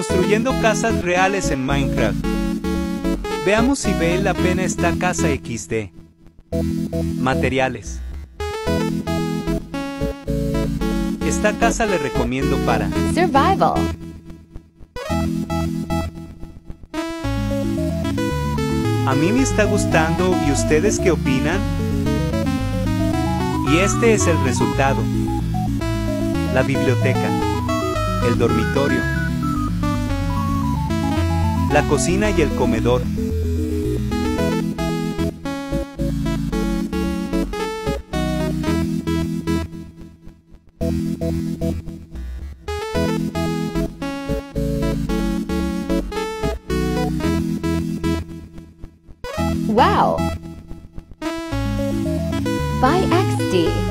Construyendo casas reales en Minecraft. Veamos si vale la pena esta casa XD. Materiales. Esta casa le recomiendo para Survival. A mí me está gustando y ustedes qué opinan? Y este es el resultado. La biblioteca. El dormitorio. La cocina y el comedor. Wow. By XD.